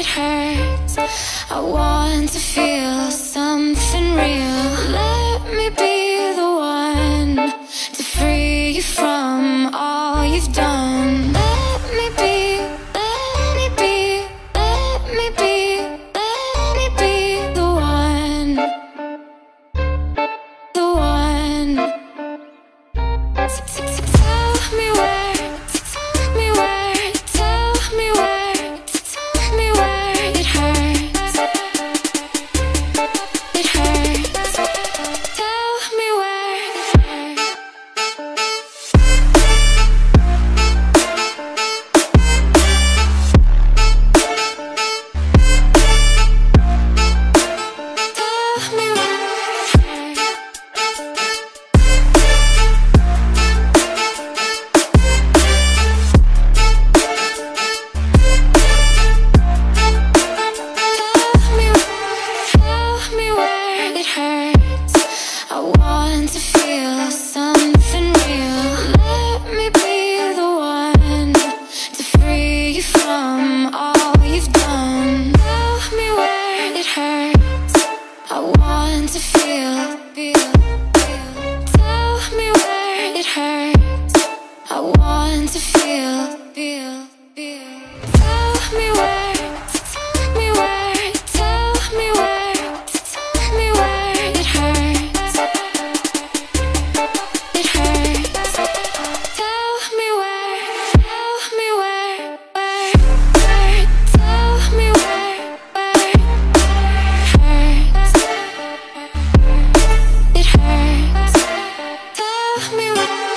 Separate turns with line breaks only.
it hurts. I want to feel. I want to feel something real. Let me be the one To free you from all you've done. Tell me where it hurts. I want to feel, feel. love me